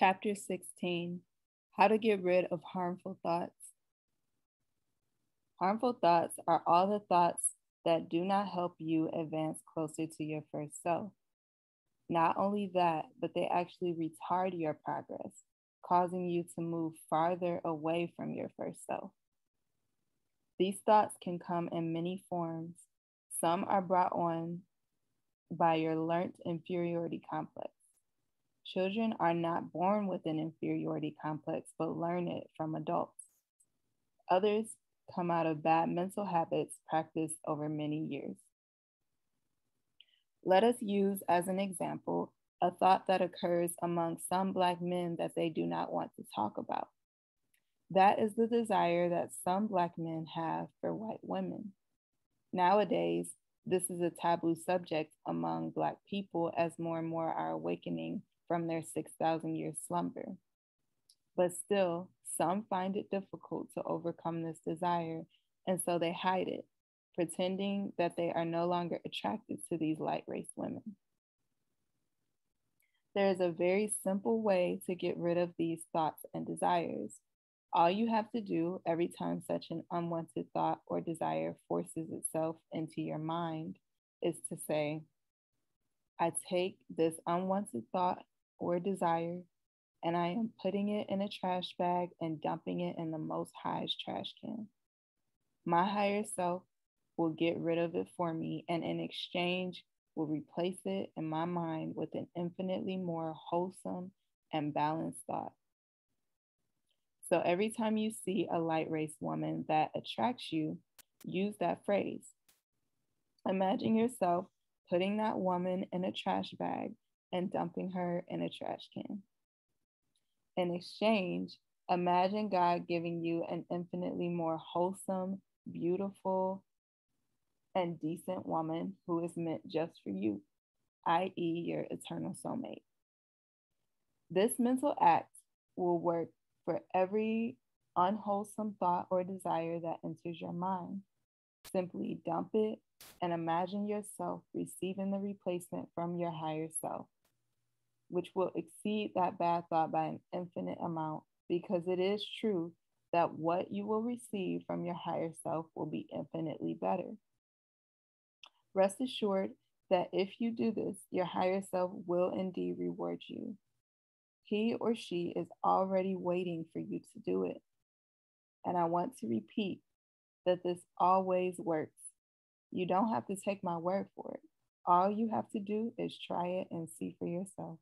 Chapter 16 How to Get Rid of Harmful Thoughts. Harmful thoughts are all the thoughts that do not help you advance closer to your first self. Not only that, but they actually retard your progress, causing you to move farther away from your first self. These thoughts can come in many forms. Some are brought on by your learned inferiority complex. Children are not born with an inferiority complex, but learn it from adults. Others come out of bad mental habits practiced over many years. Let us use as an example a thought that occurs among some Black men that they do not want to talk about. That is the desire that some Black men have for white women. Nowadays, this is a taboo subject among Black people as more and more are awakening from their 6,000 year slumber. But still, some find it difficult to overcome this desire, and so they hide it, pretending that they are no longer attracted to these light race women. There is a very simple way to get rid of these thoughts and desires. All you have to do every time such an unwanted thought or desire forces itself into your mind is to say, I take this unwanted thought or desire, and I am putting it in a trash bag and dumping it in the most highest trash can. My higher self will get rid of it for me, and in exchange, will replace it in my mind with an infinitely more wholesome and balanced thought. So every time you see a light race woman that attracts you, use that phrase. Imagine yourself putting that woman in a trash bag and dumping her in a trash can. In exchange, imagine God giving you an infinitely more wholesome, beautiful, and decent woman who is meant just for you, i.e., your eternal soulmate. This mental act will work for every unwholesome thought or desire that enters your mind. Simply dump it and imagine yourself receiving the replacement from your higher self which will exceed that bad thought by an infinite amount, because it is true that what you will receive from your higher self will be infinitely better. Rest assured that if you do this, your higher self will indeed reward you. He or she is already waiting for you to do it. And I want to repeat that this always works. You don't have to take my word for it. All you have to do is try it and see for yourself.